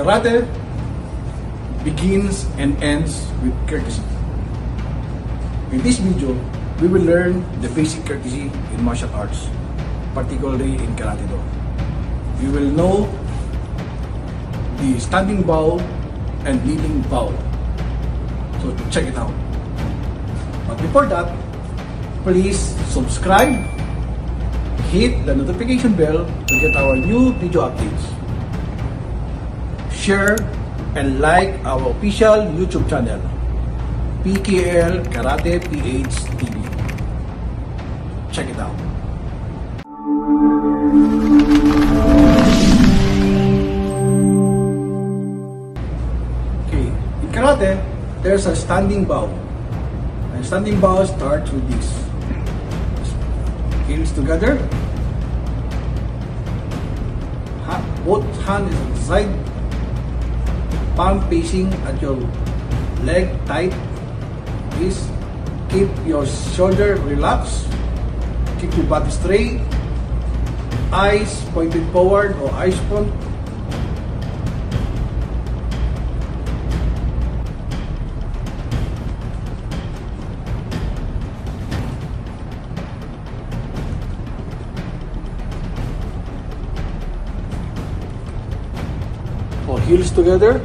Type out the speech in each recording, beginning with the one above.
karate begins and ends with courtesy. In this video, we will learn the basic courtesy in martial arts, particularly in Karate Do. You will know the standing bow and kneeling bow. So check it out. But before that, please subscribe, hit the notification bell to get our new video updates. Share and like our official YouTube channel, PKL Karate PH TV. Check it out. Okay, in karate, there's a standing bow. And standing bow starts with this. Heels together. Both hands side. Palm facing at your leg tight. Please keep your shoulder relaxed. Keep your body straight. Eyes pointed forward or eyes front. Heels together.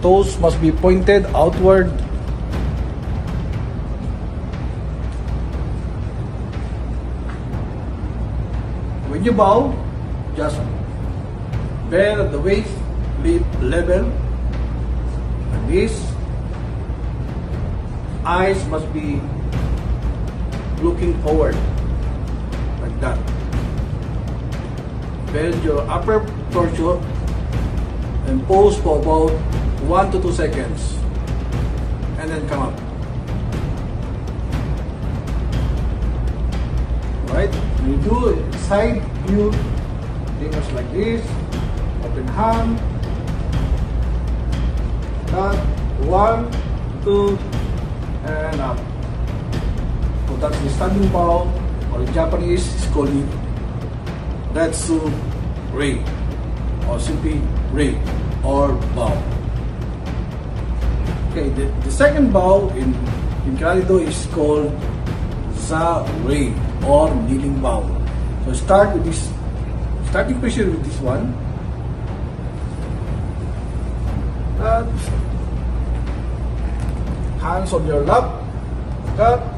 Toes must be pointed outward. When you bow, just bend at the waist, lead level. Like this. Eyes must be looking forward. Like that bend your upper torso and pose for about 1 to 2 seconds and then come up. Right? You do side view, fingers like this, open hand, that, 1, 2, and up. So that's the standing bow, or in Japanese, it's called Ritsu Rei or simply Rei or bow. Okay, the, the second bow in, in Karate Do is called Za Rei or kneeling bow. So start with this, starting position with this one. And hands on your lap. That.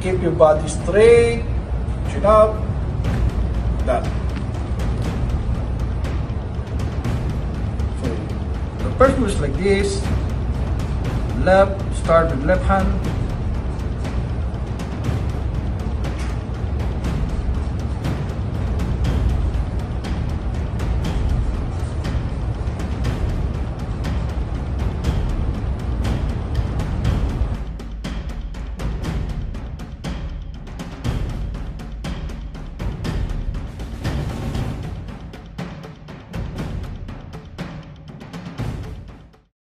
Keep your body straight. Chin up. That. Is like this. Left, start with left hand.